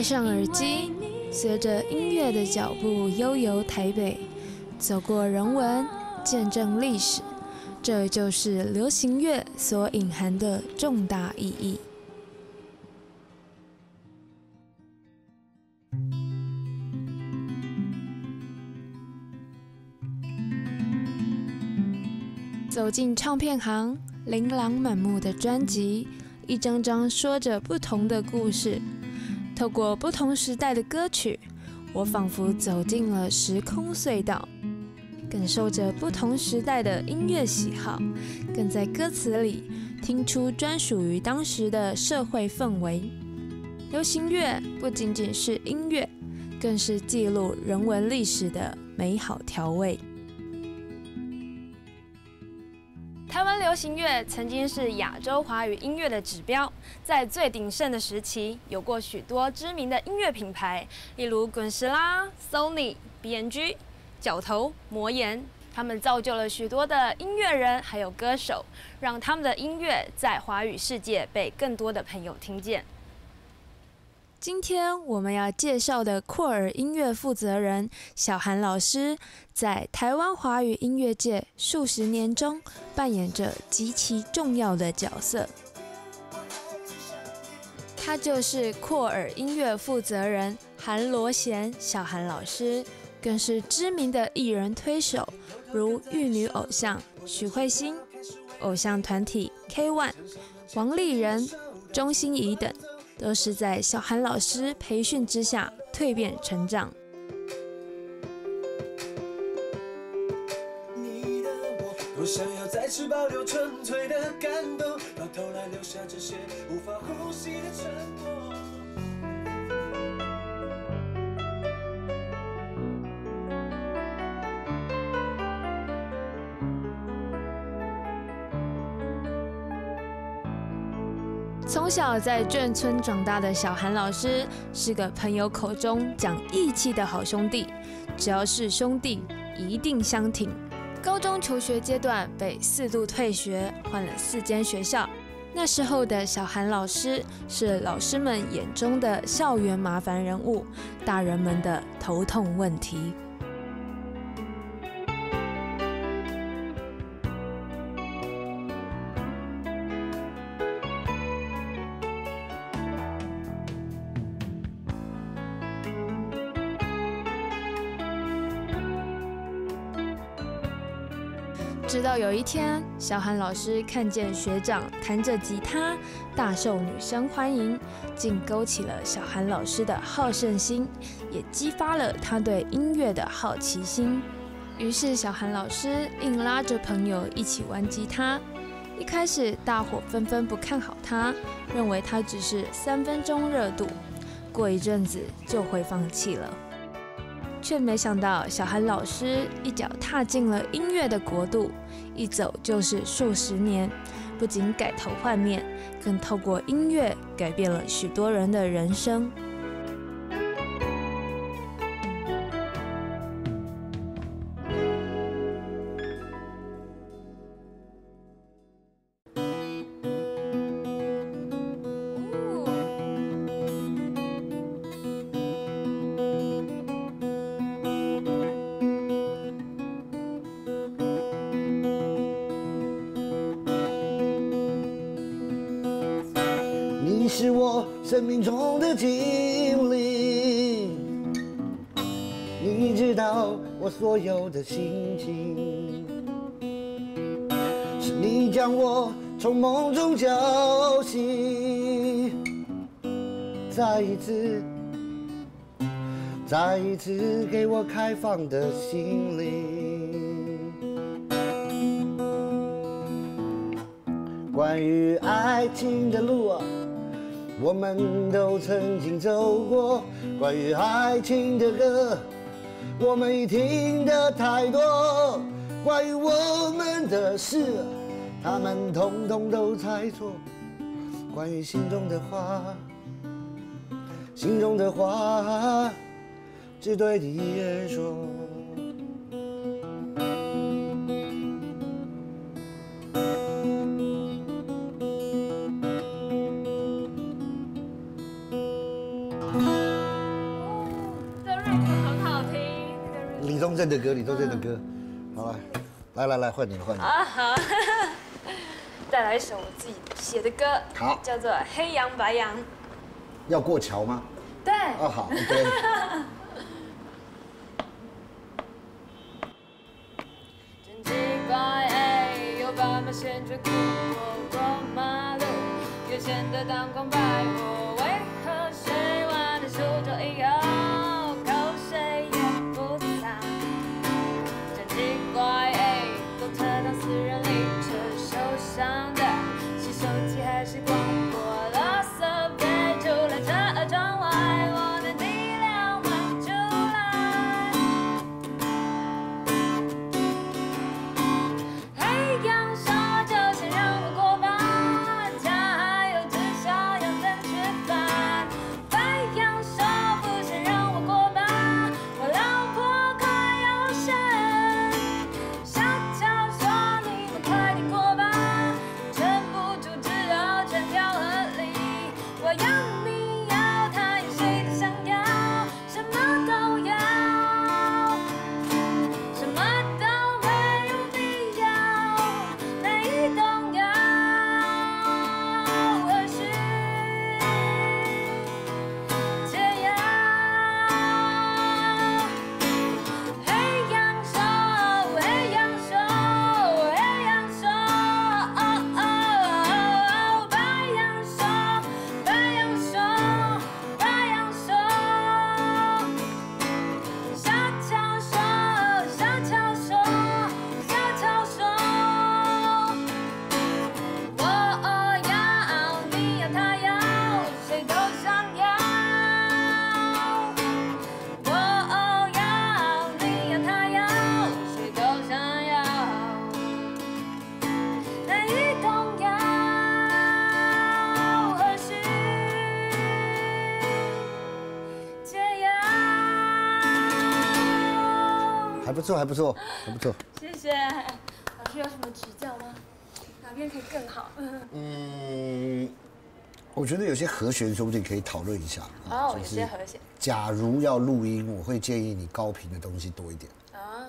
戴上耳机，随着音乐的脚步悠游台北，走过人文，见证历史，这就是流行乐所隐含的重大意义。走进唱片行，琳琅满目的专辑，一张张说着不同的故事。透过不同时代的歌曲，我仿佛走进了时空隧道，感受着不同时代的音乐喜好，更在歌词里听出专属于当时的社会氛围。流行乐不仅仅是音乐，更是记录人文历史的美好调味。台湾流行乐曾经是亚洲华语音乐的指标，在最鼎盛的时期，有过许多知名的音乐品牌，例如滚石啦、Sony、BNG、角头、魔岩，他们造就了许多的音乐人还有歌手，让他们的音乐在华语世界被更多的朋友听见。今天我们要介绍的扩尔音乐负责人小韩老师，在台湾华语音乐界数十年中扮演着极其重要的角色。他就是扩尔音乐负责人韩罗贤小韩老师，更是知名的艺人推手，如玉女偶像许慧欣、偶像团体 K ONE、王丽人、钟欣怡等。都是在小韩老师培训之下蜕变成长。你的我多想要再次保留纯粹的感动，到头来留下这些无法呼吸的沉默。小在眷村长大的小韩老师，是个朋友口中讲义气的好兄弟。只要是兄弟，一定相挺。高中求学阶段被四度退学，换了四间学校。那时候的小韩老师是老师们眼中的校园麻烦人物，大人们的头痛问题。有一天，小韩老师看见学长弹着吉他，大受女生欢迎，竟勾起了小韩老师的好胜心，也激发了他对音乐的好奇心。于是，小韩老师硬拉着朋友一起玩吉他。一开始，大伙纷纷不看好他，认为他只是三分钟热度，过一阵子就会放弃了。却没想到，小韩老师一脚踏进了音乐的国度，一走就是数十年。不仅改头换面，更透过音乐改变了许多人的人生。心情，是你将我从梦中叫醒，再一次，再一次给我开放的心灵。关于爱情的路啊，我们都曾经走过；关于爱情的歌，我们已听得太多；关于我们的事，他们统统都猜错。关于心中的话，心中的话，只对你一人说。个 rap 李宗盛的歌，李宗盛的歌，好了，来来来，换你了，换你了。啊好，再来一首我自己写的歌，好叫做《黑羊白羊》。要过桥吗？对，哦，好，OK。真奇怪，哎，有斑马线穿过我过马路，悠闲的灯光摆我，为何睡完的书桌以后，不错，还不错，还不错。谢谢。老师有什么指教吗？哪边可以更好？嗯，我觉得有些和弦说不定可以讨论一下。啊哦，有些和弦假如要录音，我会建议你高频的东西多一点。啊，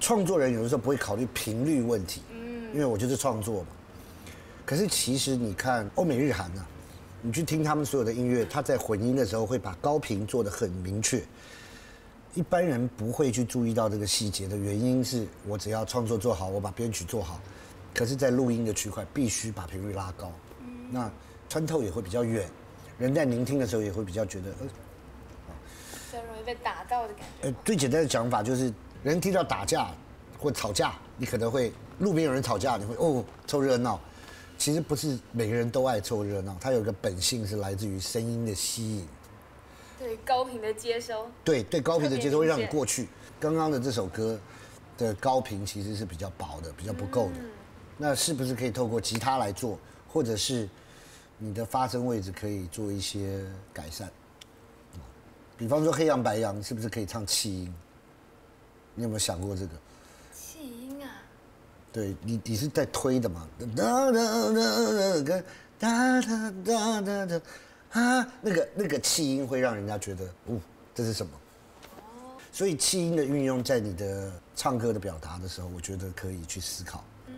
创作人有的时候不会考虑频率问题，嗯，因为我就是创作嘛。可是其实你看欧美日韩啊，你去听他们所有的音乐，他在混音的时候会把高频做得很明确。一般人不会去注意到这个细节的原因是我只要创作做好，我把编曲做好。可是，在录音的区块必须把频率拉高，那穿透也会比较远，人在聆听的时候也会比较觉得，呃，比较容易被打到的感觉。呃，最简单的讲法就是，人听到打架或吵架，你可能会路边有人吵架，你会哦凑热闹。其实不是每个人都爱凑热闹，它有一个本性是来自于声音的吸引。对高频的接收，对对，高频的接收会让你过去。刚刚的这首歌的高频其实是比较薄的，比较不够的。那是不是可以透过吉他来做，或者是你的发声位置可以做一些改善？比方说黑羊白羊，是不是可以唱气音？你有没有想过这个？气音啊，对你，你是在推的嘛？哒哒哒哒跟哒哒哒哒哒啊，那个那个气音会让人家觉得，哦，这是什么？所以气音的运用在你的唱歌的表达的时候，我觉得可以去思考。嗯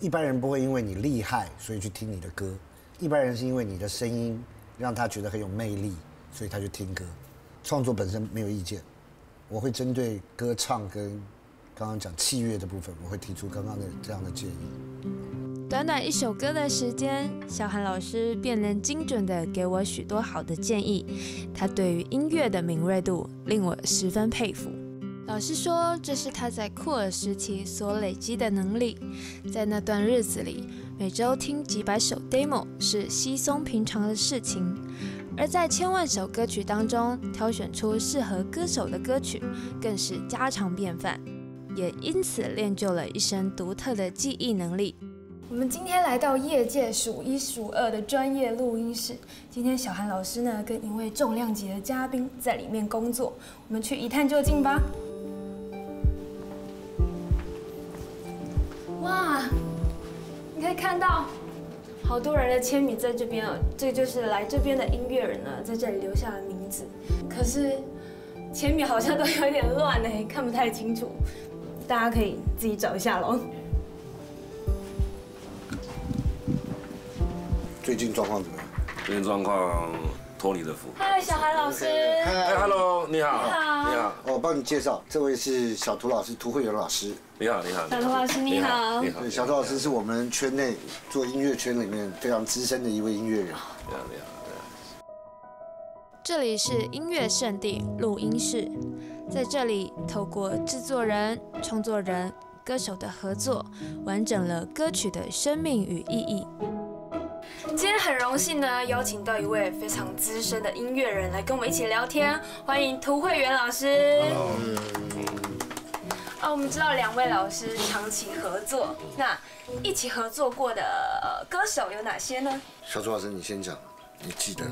一般人不会因为你厉害，所以去听你的歌，一般人是因为你的声音让他觉得很有魅力，所以他去听歌。创作本身没有意见，我会针对歌唱跟刚刚讲器乐的部分，我会提出刚刚的这样的建议。短短一首歌的时间，小韩老师便能精准的给我许多好的建议。他对于音乐的敏锐度令我十分佩服。老师说，这是他在酷儿时期所累积的能力。在那段日子里，每周听几百首 demo 是稀松平常的事情，而在千万首歌曲当中挑选出适合歌手的歌曲，更是家常便饭。也因此练就了一身独特的记忆能力。我们今天来到业界数一数二的专业录音室。今天小韩老师呢，跟一位重量级的嘉宾在里面工作。我们去一探究竟吧。哇，你可以看到好多人的签名在这边哦，这就是来这边的音乐人呢，在这里留下了名字。可是签名好像都有点乱呢，看不太清楚。大家可以自己找一下喽。最近状况怎么样？最近状况脱离了福。嗨，小韩老师。嗨，Hello，你好。你好你好。哦我帮你介绍，这位是小涂老师，涂慧源老师。你好，你好。小涂老师你好你好。对，小涂老师是我们圈内做音乐圈里面非常资深的一位音乐人。你好，你好。你好这里是音乐圣地录音室，在这里透过制作人、创作人、歌手的合作，完整了歌曲的生命与意义。很荣幸呢，邀请到一位非常资深的音乐人来跟我们一起聊天，欢迎涂慧源老师。啊，我们知道两位老师长期合作，那一起合作过的呃歌手有哪些呢？小朱老师，你先讲，你记得？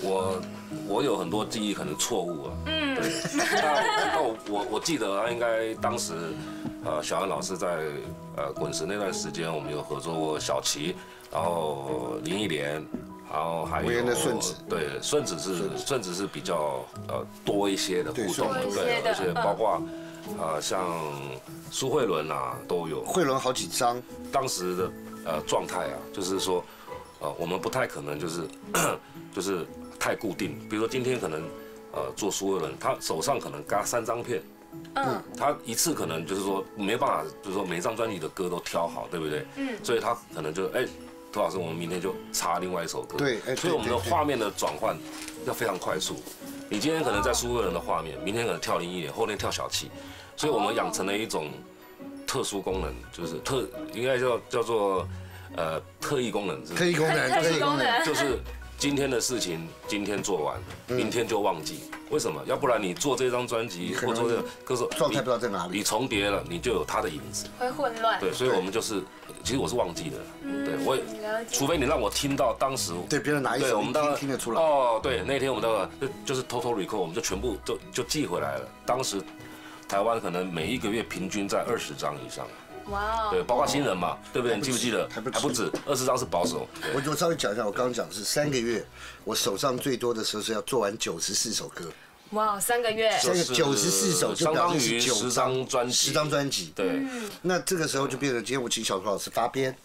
我我有很多记忆可能错误啊。嗯。对。那那我我我记得啊，应该当时呃小安老师在呃滚石那段时间，我们有合作过小齐，然后林忆莲，然后还有的顺子。对，顺子是顺子。是比较呃多一些的互动，对而且包括呃像苏慧伦啊都有。慧伦好几张，当时的呃状态啊，就是说，呃，我们不太可能就是 就是太固定。比如说今天可能呃做苏慧伦，他手上可能嘎三张片，嗯，他一次可能就是说没办法，就是说每张专辑的歌都挑好，对不对？嗯。所以他可能就哎，涂老师，我们明天就插另外一首歌。对所以我们的画面的转换要非常快速。你今天可能在苏慧伦的画面，明天可能跳林忆莲，后天跳小七，所以我们养成了一种特殊功能，就是特应该叫叫做呃特异功能，特异功能，特异功能就是今天的事情今天做完，明天就忘记。为什么？要不然你做这张专辑或做这个歌手，状态不知道在哪里你重叠了，你就有他的影子。会混乱。对，所以我们就是，其实我是忘记的，对我也除非你让我听到当时对别人哪一首对我们当然听得出来哦，对，那天我们的就就是 total recall，我们就全部就就寄回来了。当时台湾可能每一个月平均在二十张以上，哇哦，对，包括新人嘛，对不对？你记不记得？止还不止还不止，二十张是保守。我我稍微讲一下，我刚刚讲的是三个月，我手上最多的时候是要做完九十四首歌，哇，三个月，九十四首就相表示当于十张专辑，十张专辑。对，那这个时候就变成今天我请小涂老师发编，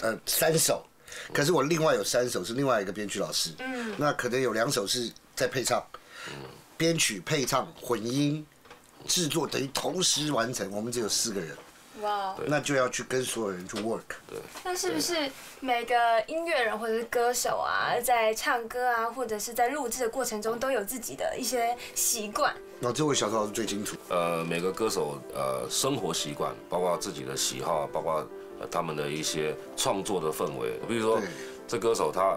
呃，三首，可是我另外有三首是另外一个编曲老师，嗯，那可能有两首是在配唱，编曲、配唱、混音、制作等于同时完成，我们只有四个人，那就要去跟所有人去 work。那是不是每个音乐人或者是歌手啊，在唱歌啊，或者是在录制的过程中，都有自己的一些习惯？那这位小涂老师最清楚，呃，每个歌手呃生活习惯，包括自己的喜好，包括呃他们的一些创作的氛围。比如说，这歌手他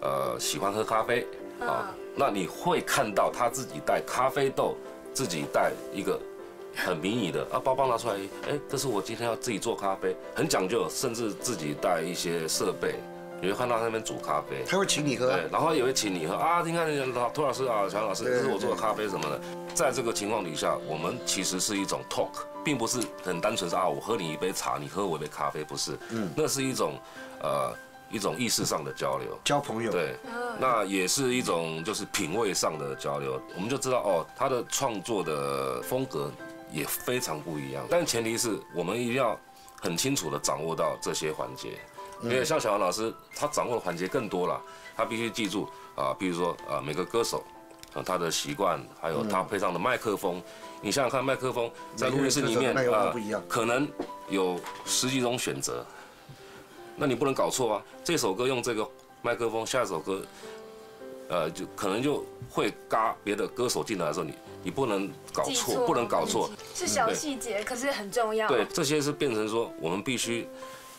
呃喜欢喝咖啡啊，那你会看到他自己带咖啡豆，自己带一个很迷你的啊包包拿出来，哎，这是我今天要自己做咖啡，很讲究，甚至自己带一些设备。你会看到他那边煮咖啡，他会请你喝。啊，对，然后也会请你喝啊，你看那个涂老师啊，乔老师，这是我做的咖啡什么的。在这个情况底下，我们其实是一种 talk，并不是很单纯是啊，我喝你一杯茶，你喝我一杯咖啡，不是，嗯，那是一种呃一种意识上的交流。交朋友，对，那也是一种就是品味上的交流，我们就知道哦，他的创作的风格也非常不一样，但前提是我们一定要很清楚的掌握到这些环节。因为像小杨老师，他掌握的环节更多了，他必须记住啊，比如说啊，每个歌手啊他的习惯，还有他配上的麦克风。你想想看，麦克风在录音室里面啊可能有十几种选择，那你不能搞错啊。这首歌用这个麦克风，下一首歌，呃，就可能就会嘎别的歌手进来的时候，你你不能搞错，不能搞错。是小细节，可是很重要。对，这些是变成说我们必须，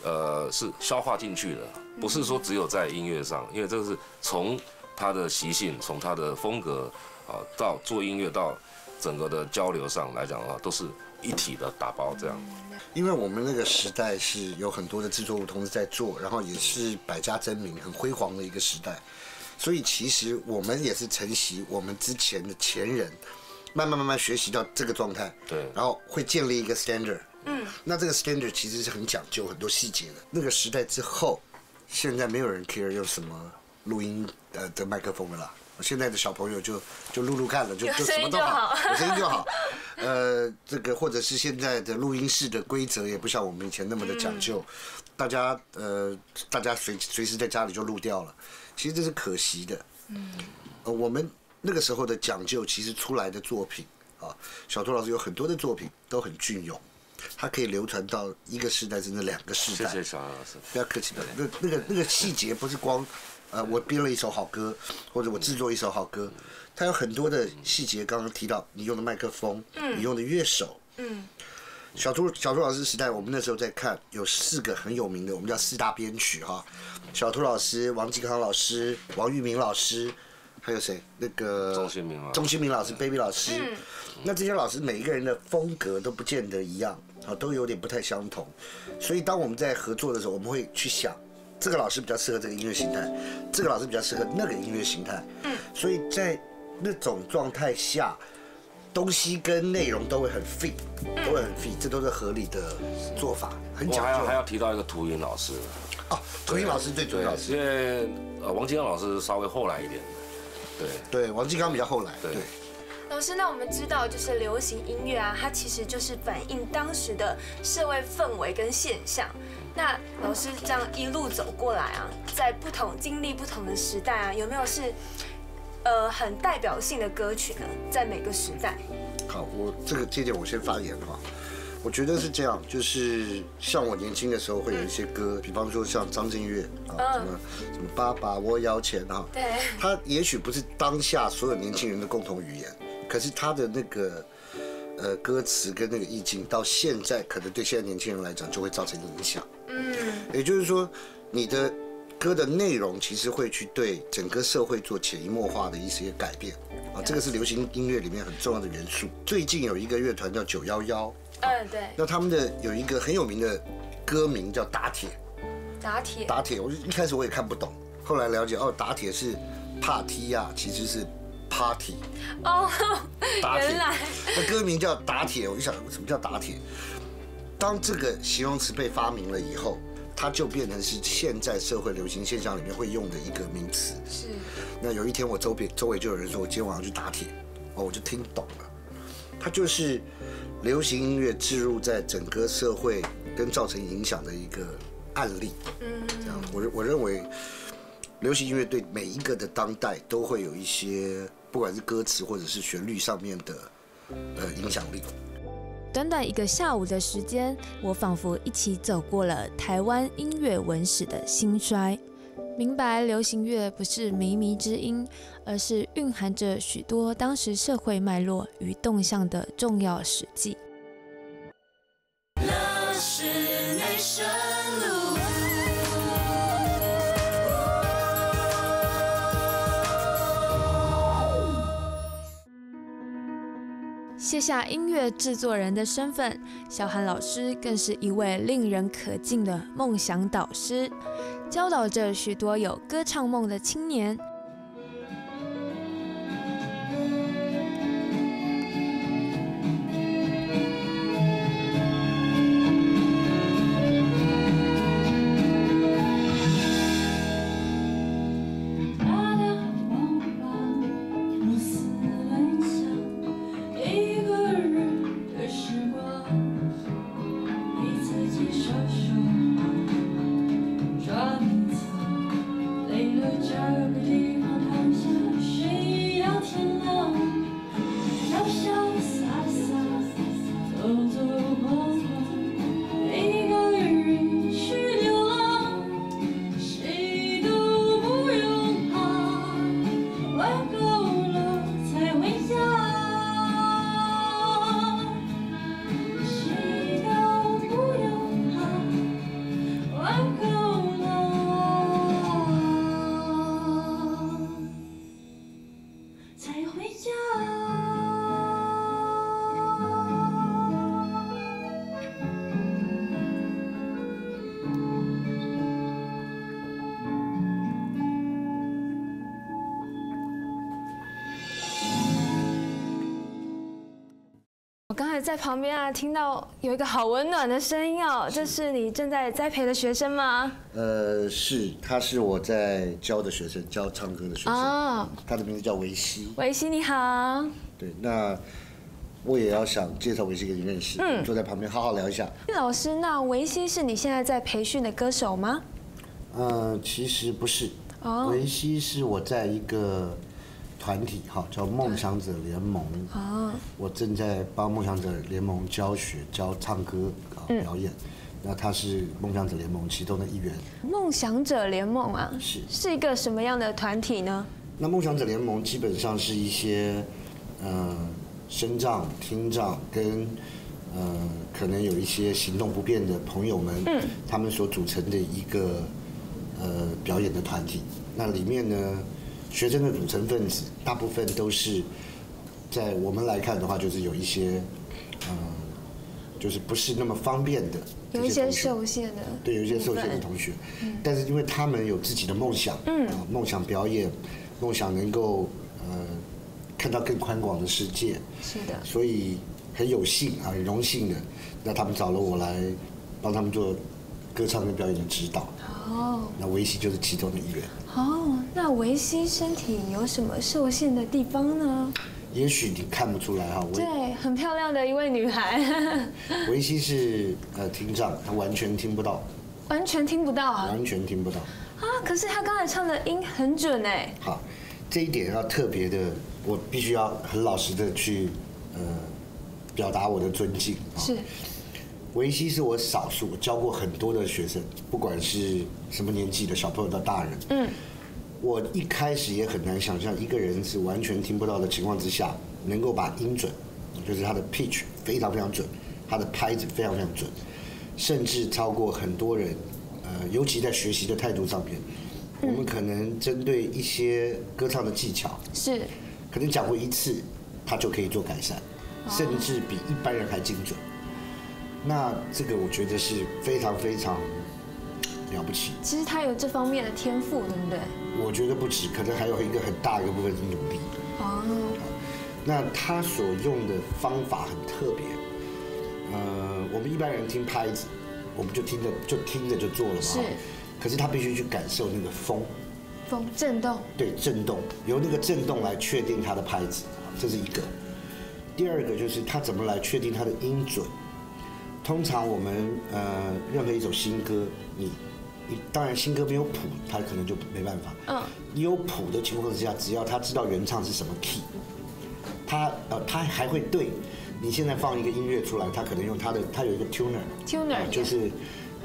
呃，是消化进去的，不是说只有在音乐上，因为这个是从他的习性，从他的风格啊，到做音乐到整个的交流上来讲的话，都是一体的打包这样。因为我们那个时代是有很多的制作物同时在做，然后也是百家争鸣、很辉煌的一个时代，所以其实我们也是承袭我们之前的前人，慢慢慢慢学习到这个状态，对然后会建立一个 standard，嗯，那这个 standard 其实是很讲究很多细节的。那个时代之后，现在没有人 care 用什么录音呃的麦克风了啦。现在的小朋友就就录录看了，就就什么都好有声音就好。呃，这个或者是现在的录音室的规则也不像我们以前那么的讲究，大家呃，大家随随时在家里就录掉了，其实这是可惜的。嗯，呃，我们那个时候的讲究，其实出来的作品啊，小托老师有很多的作品都很隽永，它可以流传到一个时代甚至两个时代。谢谢小杨老师。不要客气的，那那个那个细节不是光，呃，我编了一首好歌，或者我制作一首好歌，它有很多的细节。刚刚提到你用的麦克风，你用的乐手，嗯，小兔小兔老师时代，我们那时候在看，有四个很有名的，我们叫四大编曲哈，小兔老师、王继康老师、王玉明老师，还有谁？那个钟新明老师钟新明老师、Baby 老师。那这些老师每一个人的风格都不见得一样，啊，都有点不太相同。所以当我们在合作的时候，我们会去想，这个老师比较适合这个音乐形态，这个老师比较适合那个音乐形态。嗯，所以在那种状态下。东西跟内容都会很 fit，都会很 fit，这都是合理的做法，很讲究还要还。要提到一个涂云老师，哦，涂云老师最主要，是，因为呃王金刚老师稍微后来一点，对对，王继刚比较后来，对对，老师，那我们知道，就是流行音乐啊，它其实就是反映当时的社会氛围跟现象。那老师这样一路走过来啊，在不同经历不同的时代啊，有没有是呃很代表性的歌曲呢？在每个时代，好，我这个这点我先发言哈。我觉得是这样，就是像我年轻的时候会有一些歌，比方说像张震岳啊，什么什么爸爸我要钱啊，对，他也许不是当下所有年轻人的共同语言，可是他的那个呃歌词跟那个意境，到现在可能对现在年轻人来讲就会造成影响。嗯，也就是说，你的歌的内容其实会去对整个社会做潜移默化的一些改变啊，这个是流行音乐里面很重要的元素。最近有一个乐团叫九幺幺，嗯，对，那他们的有一个很有名的歌名叫打铁，打铁，打铁，我就一开始我也看不懂，后来了解哦，打铁是帕提亚，其实是 party。哦，打铁。原来，那歌名叫打铁，我就想什么叫打铁？当这个形容词被发明了以后，它就变成是现在社会流行现象里面会用的一个名词。是，那有一天我周边周围就有人说，我今天晚上去打铁，哦，我就听懂了，它就是流行音乐置入在整个社会跟造成影响的一个案例。嗯，这样，我我认为流行音乐对每一个的当代都会有一些，不管是歌词或者是旋律上面的呃影响力。短短一个下午的时间，我仿佛一起走过了台湾音乐文史的兴衰，明白流行乐不是靡靡之音，而是蕴含着许多当时社会脉络与动向的重要史记。那是内山路。卸下音乐制作人的身份，小韩老师更是一位令人可敬的梦想导师，教导着许多有歌唱梦的青年。在旁边啊，听到有一个好温暖的声音哦，这是你正在栽培的学生吗？呃，是，他是我在教的学生，教唱歌的学生。哦他的名字叫维西。维西你好，对，那我也要想介绍维西给你认识，嗯，坐在旁边好好聊一下。老师，那维西是你现在在培训的歌手吗？嗯，其实不是，哦维西是我在一个团体，哈，叫梦想者联盟。哦，我正在帮梦想者联盟教学、教唱歌啊嗯表演。那他是梦想者联盟其中的一员。梦想者联盟啊，是是一个什么样的团体呢？那梦想者联盟基本上是一些呃身障、听障跟呃可能有一些行动不便的朋友们，嗯他们所组成的一个呃表演的团体。那里面呢，学生的组成分子大部分都是在我们来看的话，就是有一些呃就是不是那么方便的有一些受限的，对，有一些受限的同学，但是因为他们有自己的梦想，嗯。啊，梦想表演，梦想能够呃看到更宽广的世界，是的，所以很有幸啊，很荣幸的，那他们找了我来帮他们做歌唱跟表演的指导，哦。那维西就是其中的一员。哦，那维西身体有什么受限的地方呢？也许你看不出来哈，维对，很漂亮的一位女孩，维西是呃听障，她完全听不到，完全听不到啊完全听不到。啊！可是她刚才唱的音很准哎，好，这一点要特别的，我必须要很老实的去呃表达我的尊敬。啊是维西是我少数我教过很多的学生，不管是什么年纪的小朋友到大人。嗯，我一开始也很难想象一个人是完全听不到的情况之下，能够把音准，就是他的 pitch 非常非常准，他的拍子非常非常准，甚至超过很多人。呃，尤其在学习的态度上面，我们可能针对一些歌唱的技巧，是可能讲过一次，他就可以做改善，甚至比一般人还精准。那这个我觉得是非常非常了不起。其实他有这方面的天赋，对不对？我觉得不止，可能还有一个很大一个部分是努力。哦，那他所用的方法很特别。呃，我们一般人听拍子，我们就听着就听着就做了嘛。是。可是他必须去感受那个风，风震动，对震动，由那个震动来确定他的拍子，这是一个。第二个就是他怎么来确定他的音准。通常我们呃任何一首新歌，你你当然新歌没有谱，他可能就没办法。嗯，你有谱的情况之下，只要他知道原唱是什么 key，他呃他还会对。你现在放一个音乐出来，他可能用他的他有一个 tuner，Tuner，呃就是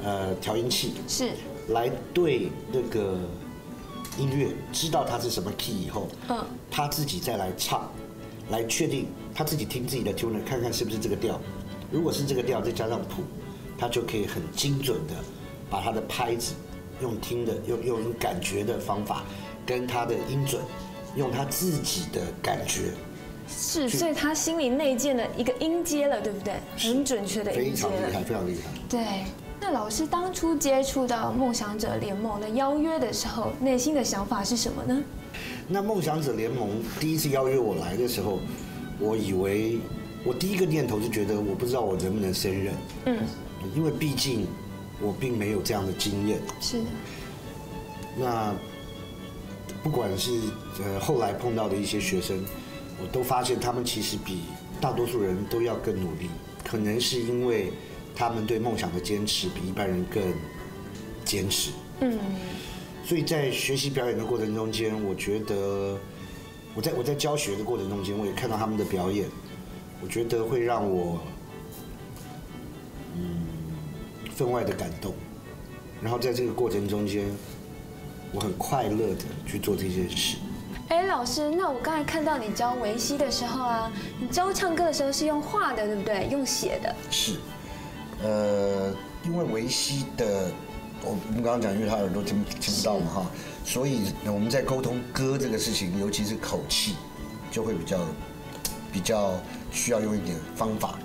呃调音器，是来对那个音乐知道它是什么 key 以后，嗯他自己再来唱，来确定他自己听自己的 tuner，看看是不是这个调。如果是这个调，再加上谱，他就可以很精准的把他的拍子用听的、用用感觉的方法，跟他的音准，用他自己的感觉，是，所以他心里内建了一个音阶了，对不对？很准确的非音阶常厉害，非常厉害。对。那老师当初接触到梦想者联盟的邀约的时候，内心的想法是什么呢？那梦想者联盟第一次邀约我来的时候，我以为我第一个念头是觉得我不知道我能不能胜任，嗯，因为毕竟我并没有这样的经验。是的，那不管是呃后来碰到的一些学生，我都发现他们其实比大多数人都要更努力，可能是因为他们对梦想的坚持比一般人更坚持。嗯，所以在学习表演的过程中间，我觉得我在我在教学的过程中间，我也看到他们的表演，我觉得会让我嗯分外的感动。然后在这个过程中间，我很快乐的去做这件事。哎，老师，那我刚才看到你教维西的时候啊，你教唱歌的时候是用画的，对不对？用写的。是，呃，因为维西的，我我们刚刚讲，因为他耳朵听听不到嘛哈，所以我们在沟通歌这个事情，尤其是口气，就会比较比较需要用一点方法。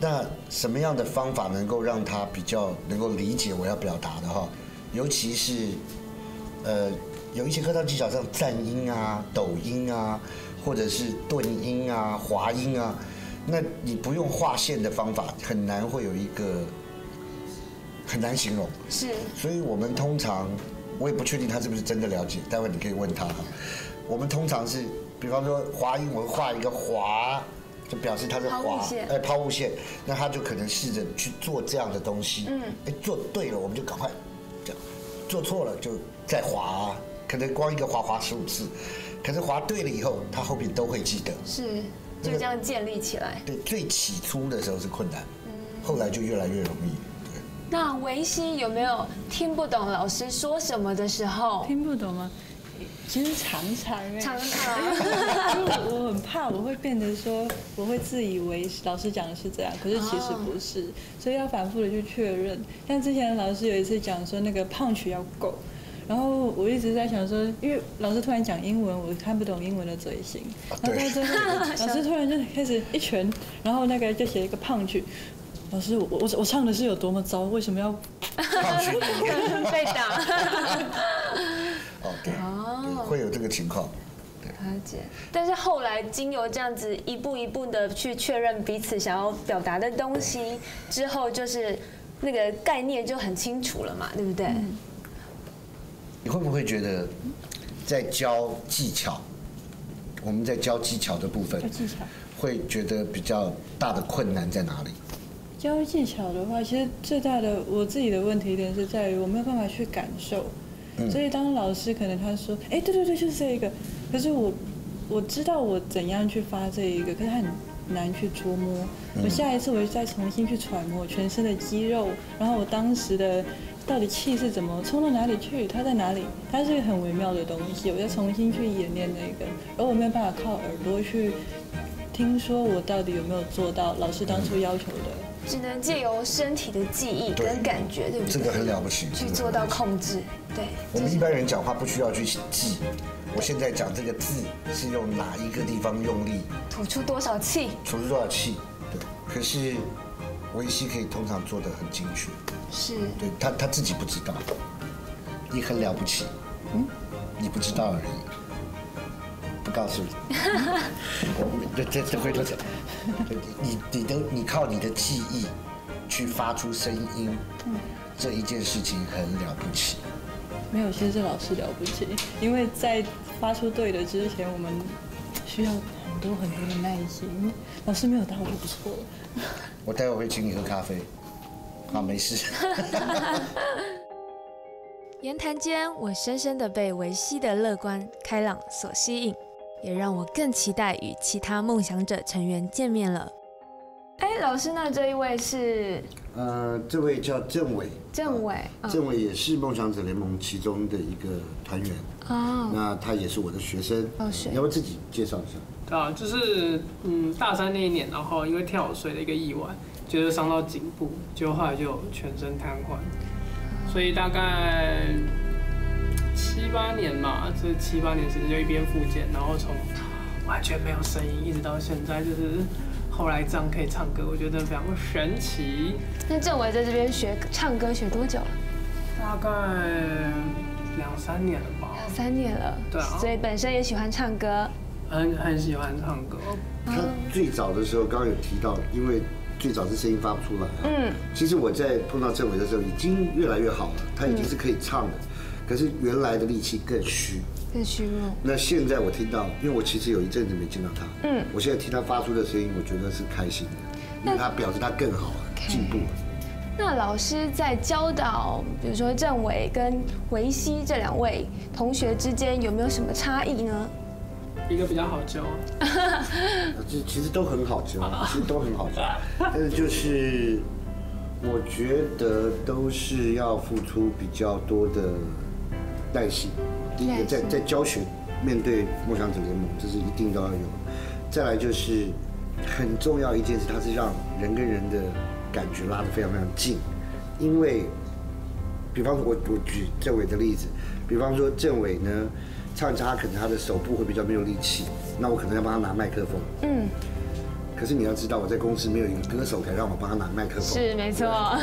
那什么样的方法能够让他比较能够理解我要表达的哈？尤其是呃有一些歌唱技巧，像颤音啊、抖音啊，或者是顿音啊、滑音啊，那你不用划线的方法，很难会有一个很难形容。是。所以我们通常，我也不确定他是不是真的了解，待会你可以问他哈。我们通常是，比方说滑音，我会画一个滑。就表示他是滑，哎，抛物线，那他就可能试着去做这样的东西，嗯，哎，做对了，我们就赶快这样，做错了就再滑，可能光一个滑滑十五次，可是滑对了以后，他后面都会记得，是，就这样建立起来。对，最起初的时候是困难，后来就越来越容易。对。那维西有没有听不懂老师说什么的时候？听不懂吗？其实常常哎，常常，因为我很怕我会变得说，我会自以为老师讲的是这样，可是其实不是，所以要反复的去确认。像之前老师有一次讲说那个胖曲要够，然后我一直在想说，因为老师突然讲英文，我看不懂英文的嘴型，然后最后 老师突然就开始一拳，然后那个就写一个胖曲。老师，我我我唱的是有多么糟，为什么要 胖曲。被打？个情况，对，了解。但是后来经由这样子一步一步的去确认彼此想要表达的东西之后，就是那个概念就很清楚了嘛，对不对？你会不会觉得在教技巧，我们在教技巧的部分，技巧会觉得比较大的困难在哪里？教技巧的话，其实最大的我自己的问题点是在于我没有办法去感受。所以当老师可能他说，哎，对对对，就是这一个，可是我我知道我怎样去发这一个，可是很难去捉摸。我下一次我就再重新去揣摩全身的肌肉，然后我当时的到底气是怎么冲到哪里去，它在哪里，它是一个很微妙的东西，我再重新去演练那个，而我没有办法靠耳朵去听说我到底有没有做到老师当初要求的。只能借由身体的记忆跟感觉，对不对？这个很了不起，去做到控制。对，我们一般人讲话不需要去记。我现在讲这个字是用哪一个地方用力，吐出多少气，吐出多少气。对，可是维西可以通常做的很精确。是，对他他自己不知道，你很了不起。嗯，你不知道而已。不告诉你，我这这这回头讲，你你都你靠你的记忆去发出声音，这一件事情很了不起。没有，其实老师了不起，因为在发出对的之前，我们需要很多很多的耐心。老师没有打我就不错了。我待会会请你喝咖啡。好，没事。言谈间，我深深的被维西的乐观开朗所吸引。也让我更期待与其他梦想者成员见面了。哎，老师，那这一位是？呃，这位叫郑伟。郑伟，郑伟也是梦想者联盟其中的一个团员。哦。那他也是我的学生。哦，是。要不自己介绍一下？啊，就是嗯，大三那一年，然后因为跳水的一个意外，就是伤到颈部，就后来就全身瘫痪，所以大概。七八年嘛，这七八年时间就一边复健，然后从完全没有声音，一直到现在，就是后来这样可以唱歌，我觉得非常神奇。那郑伟在这边学唱歌学多久了？大概两三年了吧。两三年了。对啊。所以本身也喜欢唱歌。很很喜欢唱歌。他最早的时候，刚刚有提到，因为最早是声音发不出来。嗯。其实我在碰到郑伟的时候，已经越来越好了，他已经是可以唱的。可是原来的力气更虚，更虚弱。那现在我听到，因为我其实有一阵子没见到他，嗯，我现在听他发出的声音，我觉得是开心的，因为他表示他更好了，进步了。那老师在教导，比如说郑伟跟维西这两位同学之间有没有什么差异呢？一个比较好教，这 其实都很好教，其实都很好教，但是就是我觉得都是要付出比较多的耐心。第一个在在教学面对梦想者联盟，这是一定都要有。再来就是很重要一件事，它是让人跟人的感觉拉得非常非常近，因为比方说我我举政委的例子，比方说政委呢。唱他可能他的手部会比较没有力气，那我可能要帮他拿麦克风。嗯。可是你要知道，我在公司没有一个歌手可以让我帮他拿麦克风。是没错。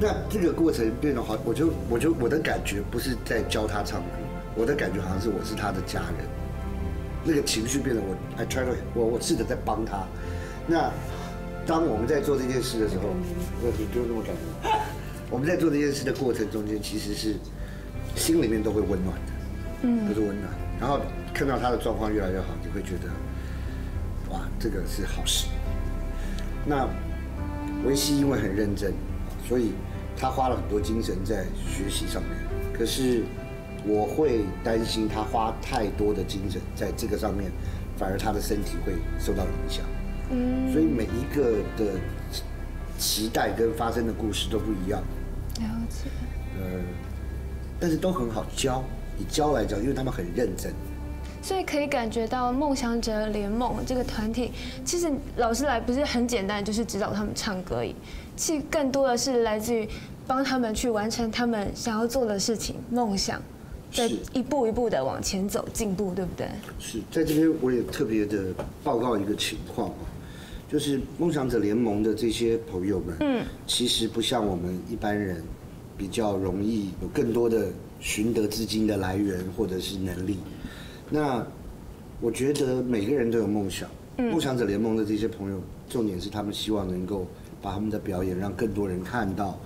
那这个过程变得好，我就我就我的感觉不是在教他唱歌，我的感觉好像是我是他的家人。那个情绪变得我，I try to，我我试着在帮他。那当我们在做这件事的时候，不用不用那么感动。我们在做这件事的过程中间，其实是。心里面都会温暖的，嗯，都是温暖。然后看到他的状况越来越好，你会觉得，哇，这个是好事。那维西因为很认真，所以他花了很多精神在学习上面。可是我会担心他花太多的精神在这个上面，反而他的身体会受到影响。嗯，所以每一个的期待跟发生的故事都不一样。了解。呃。但是都很好教，以教来教，因为他们很认真，所以可以感觉到梦想者联盟这个团体，其实老师来不是很简单，就是指导他们唱歌而已，其实更多的是来自于帮他们去完成他们想要做的事情、梦想，在一步一步的往前走、进步，对不对？是在这边我也特别的报告一个情况啊，就是梦想者联盟的这些朋友们，嗯，其实不像我们一般人。比较容易有更多的寻得资金的来源或者是能力。那我觉得每个人都有梦想，梦想者联盟的这些朋友，重点是他们希望能够把他们的表演让更多人看到，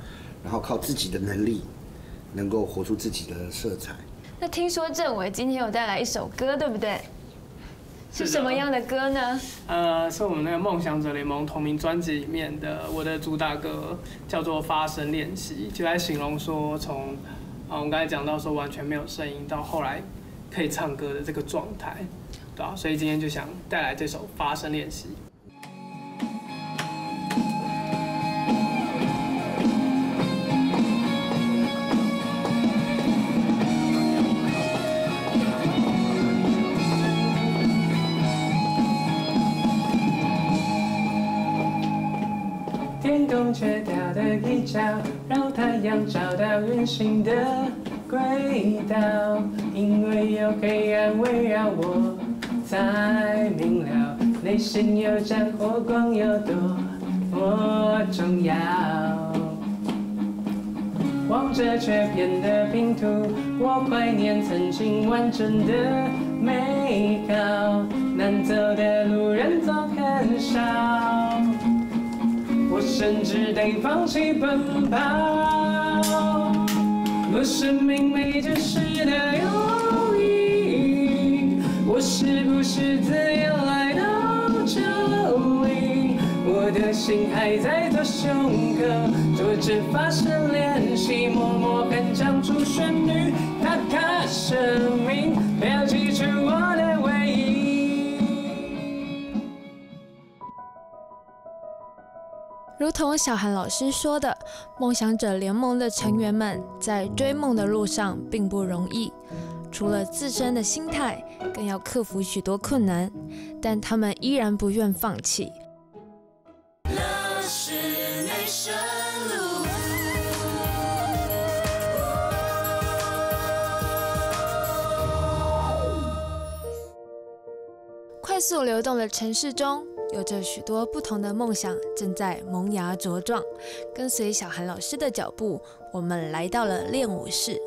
然后靠自己的能力能够活出自己的色彩。那听说郑伟今天有带来一首歌，对不对？是什么样的歌呢？呃，是我们那个梦想者联盟同名专辑里面的我的主打歌，叫做《发声练习》，就来形容说从啊，我们刚才讲到说完全没有声音，到后来可以唱歌的这个状态，对吧？所以今天就想带来这首《发声练习》。天空缺掉的一角，让太阳找到运行的轨道。因为有黑暗围绕我，才明了内心有盏火光有多么重要。望着却变的拼图，我怀念曾经完整的美好。难走的路人总很少。我甚至得放弃奔跑，我生命没真实的意义，我是不是自愿来到这里？我的心还在做胸口，做着发声练习，默默哼唱出旋律，打卡生命，标记出我的如同小韩老师说的，梦想者联盟的成员们在追梦的路上并不容易，除了自身的心态，更要克服许多困难，但他们依然不愿放弃。快速流动的城市中。有着许多不同的梦想正在萌芽茁壮。跟随小韩老师的脚步，我们来到了练舞室。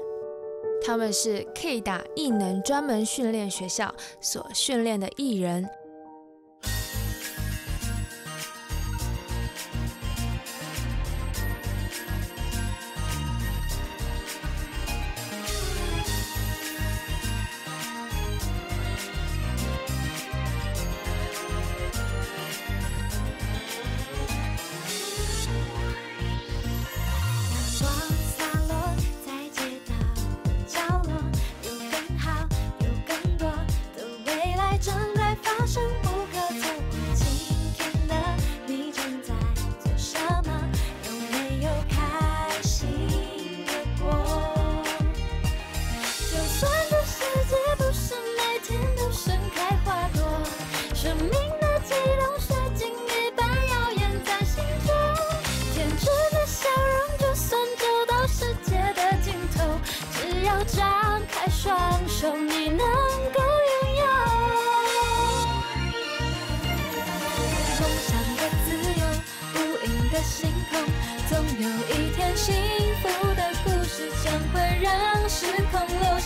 他们是 K 打艺能专门训练学校所训练的艺人。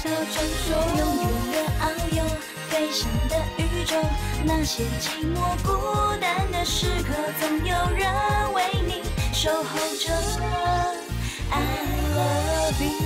空留下传说。永远的遨游，飞翔的宇宙，那些寂寞孤单的时刻，总有人为你守候着。I love you。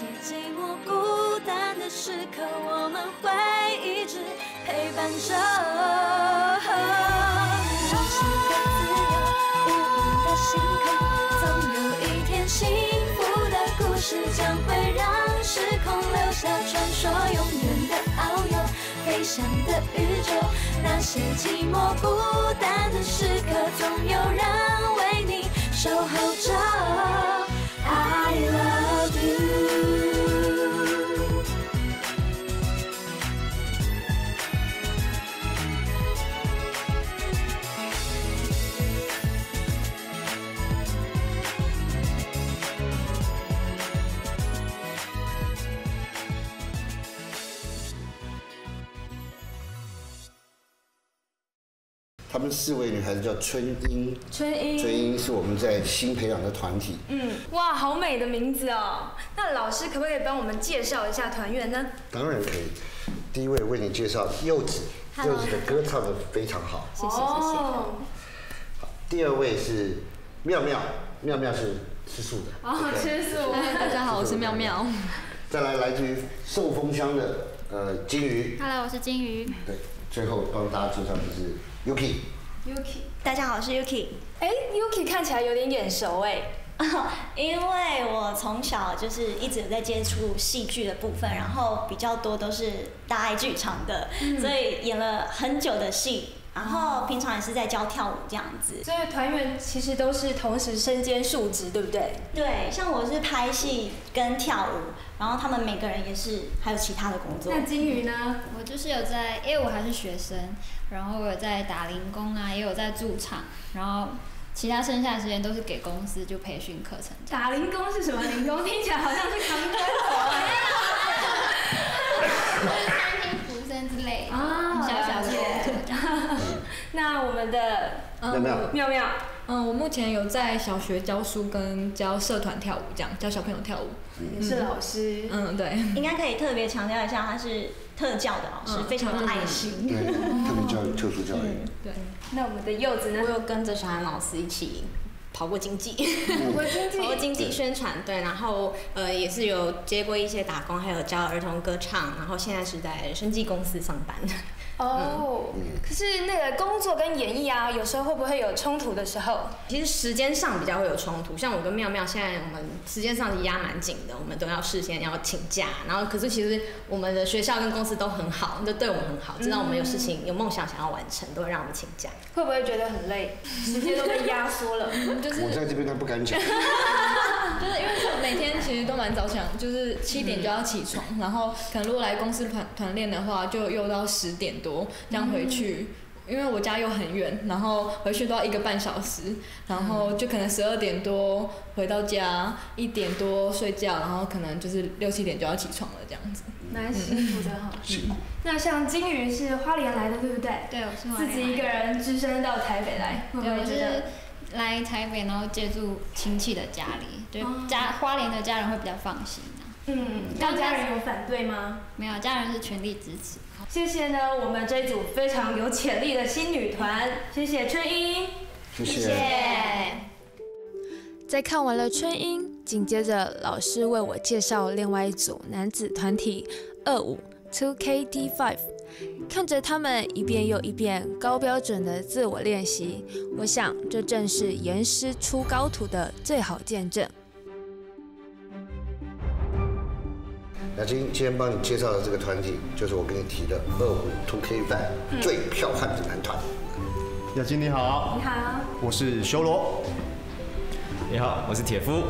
些寂寞孤单的时刻，我们会一直陪伴着。梦想的自由，无垠的星空，总有一天幸福的故事将会让时空留下传说。永远的遨游，飞翔的宇宙，那些寂寞孤单的时刻，总有人为你守候着。们四位女孩子叫春英，春英，春英是我们在新培养的团体。嗯，哇，好美的名字哦。那老师可不可以帮我们介绍一下团员呢？当然可以。第一位为你介绍柚子，柚子的歌唱的非常好。谢谢谢谢。第二位是妙妙，妙妙是吃素的。哦，吃素。大家好，我是妙妙。再来来自于寿丰乡的呃金鱼，Hello，我是金鱼。对，最后帮大家介绍的是 Yuki。Yuki，大家好，我是 Yuki。哎，Yuki 看起来有点眼熟哎。因为我从小就是一直有在接触戏剧的部分，然后比较多都是大爱剧场的，所以演了很久的戏，然后平常也是在教跳舞这样子。所以团员其实都是同时身兼数职，对不对？对，像我是拍戏跟跳舞，然后他们每个人也是还有其他的工作。那金鱼呢？我就是有在，因为我还是学生，然后我有在打零工啊，也有在驻场，然后其他剩下的时间都是给公司就培训课程。打零工是什么零工？听起来好像是扛砖头就是餐厅服务生之类的，啊小小的工作这样。那我们的妙妙，妙妙，嗯，我目前有在小学教书跟教社团跳舞，这样教小朋友跳舞。也是老师。嗯，对。应该可以特别强调一下，他是特教的老师，嗯非常有爱心。对，特别教育特殊教育。对，那我们的柚子呢？我有跟着小韩老师一起跑过经济，跑过经济 跑过经济宣传，对，然后呃也是有接过一些打工，还有教儿童歌唱，然后现在是在生技公司上班。哦，可是那个工作跟演艺啊，有时候会不会有冲突的时候？其实时间上比较会有冲突，像我跟妙妙现在我们时间上压蛮紧的，我们都要事先要请假，然后可是其实我们的学校跟公司都很好，都对我们很好，知道我们有事情有梦想想要完成，都会让我们请假。会不会觉得很累？时间都被压缩了。就是我在这边他不敢讲。就是因为每天其实都蛮早起，就是七点就要起床，然后可能如果来公司团团练的话，就又到十点多这样回去。因为我家又很远，然后回去都要一个半小时，然后就可能十二点多回到家，一点多睡觉，然后可能就是六七点就要起床了这样子。蛮辛苦的哈。那像金鱼是花莲来的，对不对？对，我是花自己一个人只身到台北来，对，我觉得？是来台北，然后借住亲戚的家里，就哦家花莲的家人会比较放心啊。嗯，那家人有反对吗？没有，家人是全力支持。谢谢呢，我们这一组非常有潜力的新女团，谢谢春英。谢谢。在看完了春英，紧接着老师为我介绍另外一组男子团体二五 Two KD Five。看着他们一遍又一遍高标准的自我练习，我想这正是严师出高徒的最好见证。雅晶今天帮你介绍的这个团体，就是我跟你提的二五 Two K Five 最彪悍的男团。雅金你好，你好，我是修罗。你好，我是铁夫。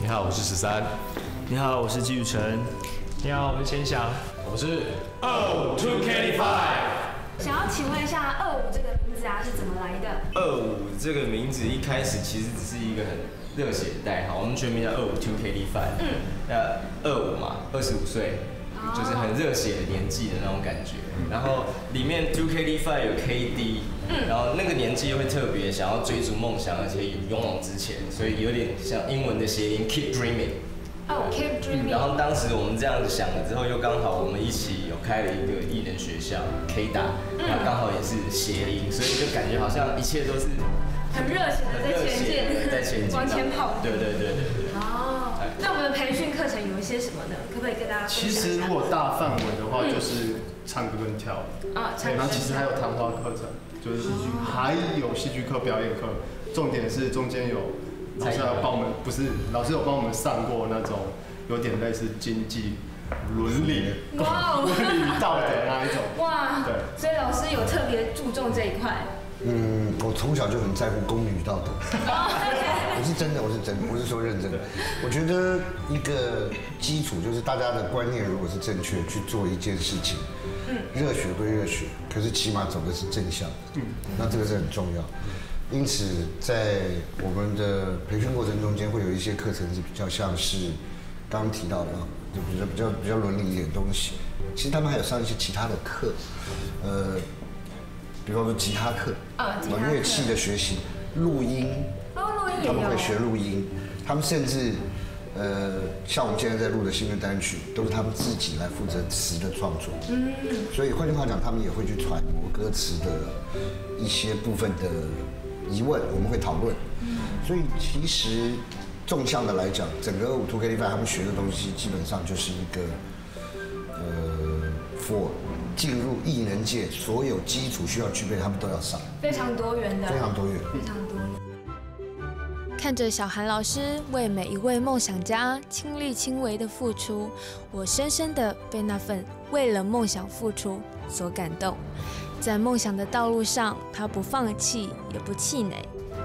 你好，我是十三。你好，我是季雨辰。你好，我是千祥。我是二五 Two K Five。想要请问一下，二五这个名字啊是怎么来的？二五这个名字一开始其实只是一个很热血的代号，我们全名叫二五 Two K D Five。嗯。那二五嘛，二十五岁，就是很热血的年纪的那种感觉。然后里面 Two K D Five 有 K D，嗯，然后那个年纪又会特别想要追逐梦想，而且勇往直前，所以有点像英文的谐音 Keep Dreaming。哦，Keep Dreaming。然后当时我们这样子想了之后，又刚好我们一起有开了一个艺人学校 K 大，那刚好也是谐音，所以就感觉好像一切都是很热情的在前进，在前进，往前跑。对对对对对。哦，那我们的培训课程有一些什么呢？可不可以跟大家分享其实如果大范围的话，就是唱歌跟跳舞。啊，唱歌。然后其实还有谈话课程，就是还有戏剧课、表演课，重点是中间有老师有帮我们，不是老师有帮我们上过那种有点类似经济伦理、伦理道德那一种。哇，对，所以老师有特别注重这一块。嗯，我从小就很在乎公女道德。我是真的，我是真的，我是说认真的。我觉得一个基础就是大家的观念如果是正确，去做一件事情，嗯热血归热血，可是起码走的是正向，嗯那这个是很重要。因此，在我们的培训过程中间，会有一些课程是比较像是刚刚提到的啊，就比较比较比较伦理一点的东西。其实他们还有上一些其他的课，呃，比方说吉他课，啊乐器的学习，录音，哦，录音。他们会学录音，他们甚至，呃，像我们现在在录的新的单曲，都是他们自己来负责词的创作。嗯。所以换句话讲，他们也会去揣摩歌词的一些部分的疑问，我们会讨论。嗯所以其实纵向的来讲，整个五 Two K 他们学的东西，基本上就是一个，呃，for 进入艺人界所有基础需要具备，他们都要上，非常多元的。非常多元。非常多元。看着小韩老师为每一位梦想家亲力亲为的付出，我深深的被那份为了梦想付出所感动。在梦想的道路上，他不放弃，也不气馁。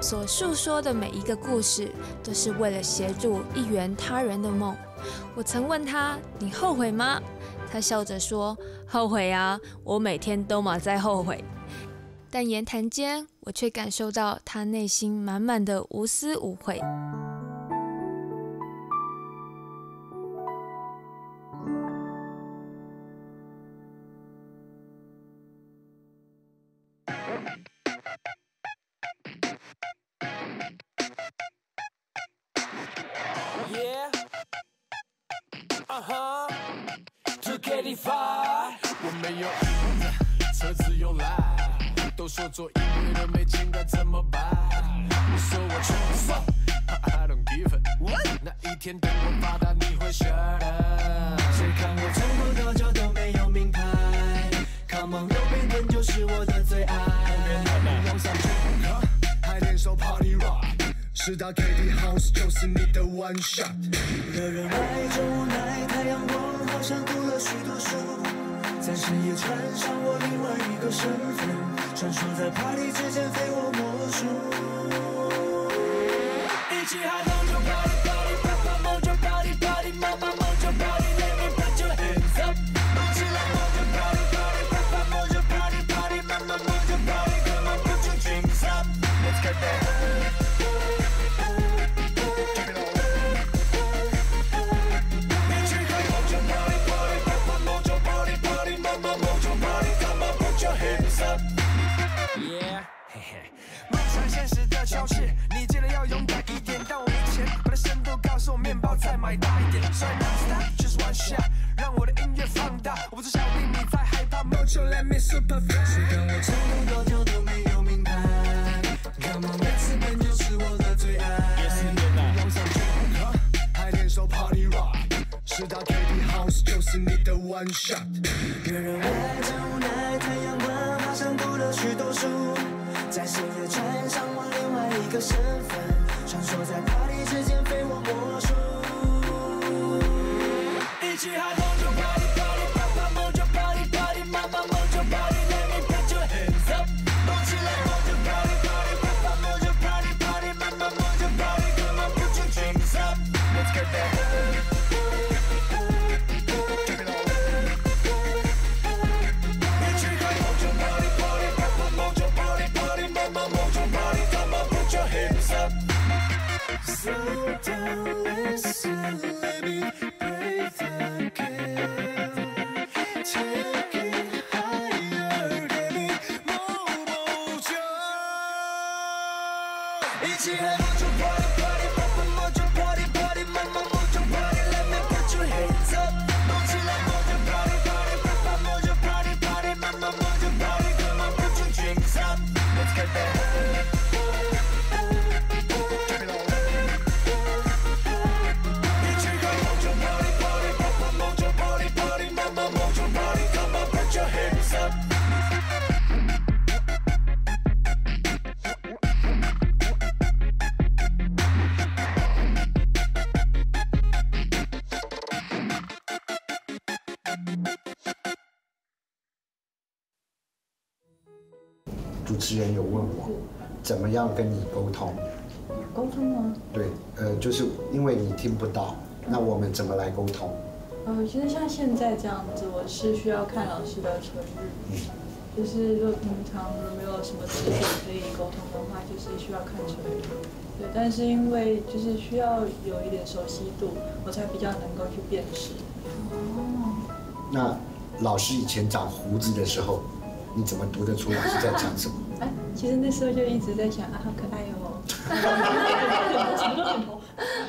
所诉说的每一个故事，都是为了协助一圆他人的梦。我曾问他：“你后悔吗？”他笑着说：“后悔啊，我每天都马在后悔。”但言谈间，我却感受到他内心满满的无私无悔。It far. 我没有车子又来，都说做音乐的没情感怎么办？你说我穷疯，I don't give a what？那一天等我发达，你会 shut up？谁看我从头到脚都没有名牌？Come on，右边点就是我的最爱。右边来往上去，还练手 party rock。是打 KT House 就是你的 one shot。惹人爱着无奈，太阳光好像读了许多书，在深夜穿上我另外一个身份，传说在 party 之间非我莫属。一起嗨 shot。样跟你沟通？沟通吗？对，呃，就是因为你听不到，那我们怎么来沟通？呃，其实像现在这样子，我是需要看老师的唇嗯语，就是如果平常没有什么词典可以沟通的话，就是需要看唇语。对，但是因为就是需要有一点熟悉度，我才比较能够去辨识。哦。那老师以前长胡子的时候，你怎么读得出老师在讲什么？哎，其实那时候就一直在想啊，好可爱哦。OK。